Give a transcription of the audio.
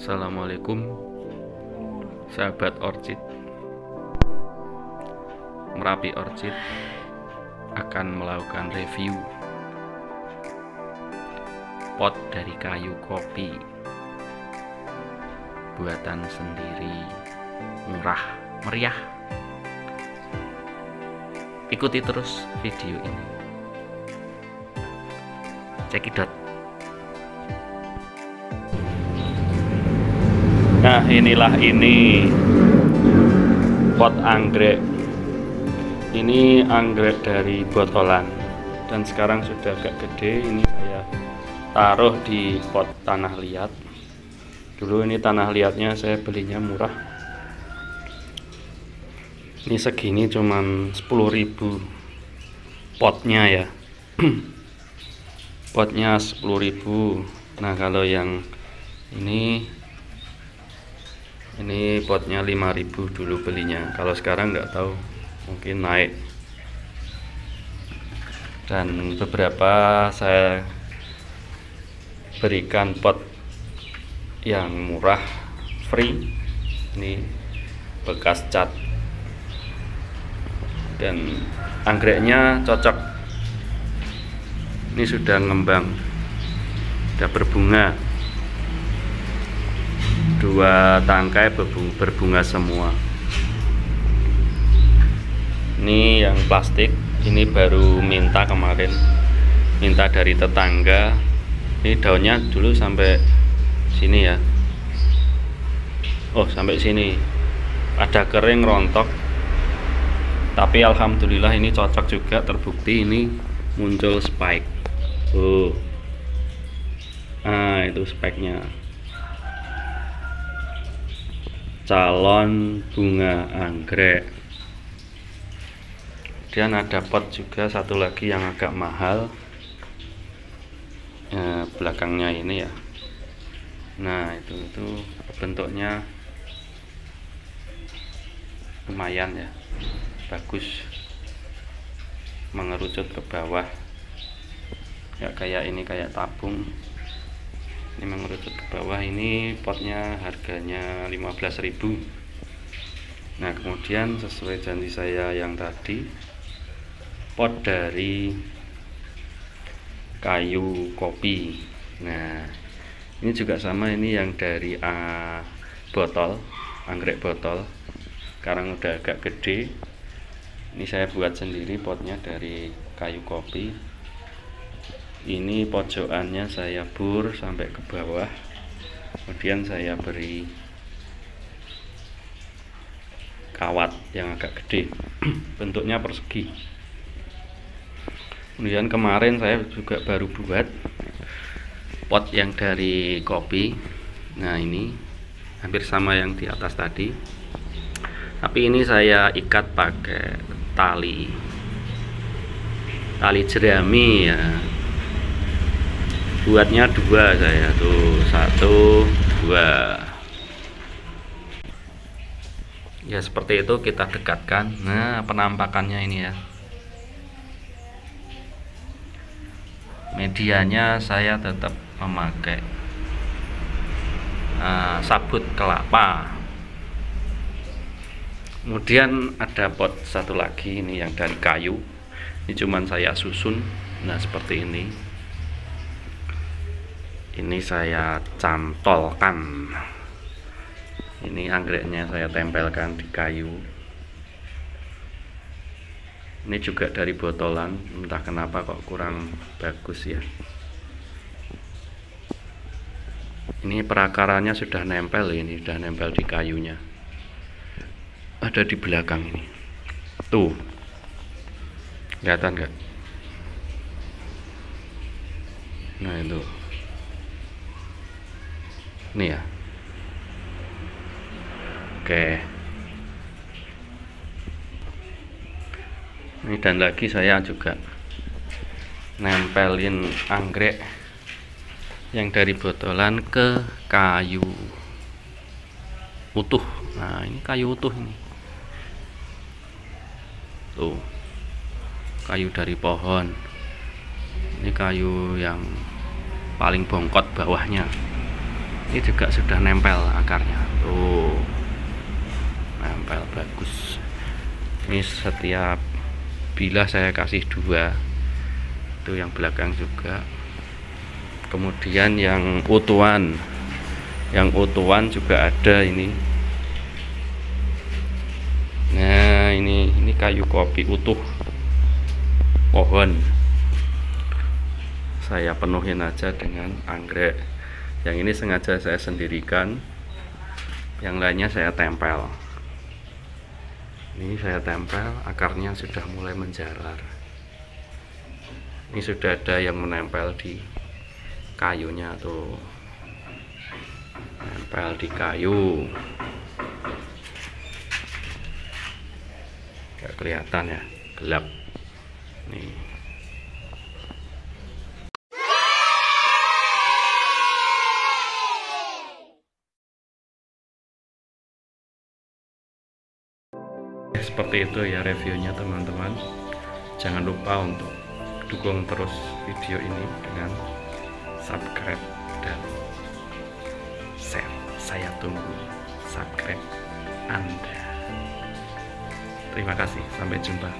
Assalamualaikum sahabat Orchid. Merapi Orchid akan melakukan review pot dari kayu kopi. Buatan sendiri murah meriah. Ikuti terus video ini. Cekidot Nah inilah ini. Pot anggrek. Ini anggrek dari botolan. Dan sekarang sudah agak gede Ini saya taruh di pot tanah liat. Dulu ini tanah liatnya saya belinya murah. Ini segini cuman 10.000 potnya ya. Potnya 10.000 Nah kalau yang ini ini potnya 5000 dulu belinya. Kalau sekarang nggak tahu mungkin naik. Dan beberapa saya berikan pot yang murah free. Ini bekas cat. Dan anggreknya cocok. Ini sudah ngembang sudah berbunga dua tangkai berbunga semua. Ini yang plastik ini baru minta kemarin minta dari tetangga. Ini daunnya dulu sampai sini ya. Oh sampai sini. Ada kering rontok. Tapi alhamdulillah ini cocok juga terbukti ini muncul spike. Oh nah itu spike-nya calon bunga anggrek. Kemudian ada pot juga satu lagi yang agak mahal. Ya, belakangnya ini ya. Nah itu itu bentuknya lumayan ya. Bagus. Mengerucut ke bawah. Ya kayak ini kayak tabung ini mengerucut ke bawah. Ini potnya harganya 15.000 nah kemudian sesuai janji saya yang tadi pot dari kayu kopi. Nah ini juga sama. Ini yang dari uh, botol anggrek botol. Sekarang udah agak gede. Ini saya buat sendiri potnya dari kayu kopi ini pojokannya saya bur sampai ke bawah. Kemudian saya beri kawat yang agak gede. Bentuknya persegi. Kemudian kemarin saya juga baru buat pot yang dari kopi. Nah ini hampir sama yang di atas tadi. Tapi ini saya ikat pakai tali. Tali jerami ya buatnya dua saya tuh. Satu dua. Ya seperti itu kita dekatkan. Nah penampakannya ini ya. Medianya saya tetap memakai uh, sabut kelapa. Kemudian ada pot satu lagi ini yang dari kayu. Ini cuman saya susun. Nah seperti ini ini saya cantolkan ini anggreknya saya tempelkan di kayu. Ini juga dari botolan entah kenapa kok kurang bagus ya. Ini perakarannya sudah nempel ini sudah nempel di kayunya. Ada di belakang ini. Tuh. Kelihatan nggak? Nah itu ini ya. Oke. Ini dan lagi saya juga nempelin anggrek yang dari botolan ke kayu utuh. Nah ini kayu utuh ini. Tuh. Kayu dari pohon. Ini kayu yang paling bongkot bawahnya ini juga sudah nempel akarnya. Tuh nempel bagus. Ini setiap bila saya kasih dua itu yang belakang juga. Kemudian yang utuhan yang utuhan juga ada ini. Nah ini ini kayu kopi utuh. Pohon. Saya penuhin aja dengan anggrek yang ini sengaja saya sendirikan. Yang lainnya saya tempel. Ini saya tempel akarnya sudah mulai menjalar. Ini sudah ada yang menempel di kayunya tuh. Nempel di kayu. Gak kelihatan ya gelap. Nih seperti itu ya reviewnya teman-teman. Jangan lupa untuk dukung terus video ini dengan subscribe dan share. Saya tunggu subscribe anda. Terima kasih. Sampai jumpa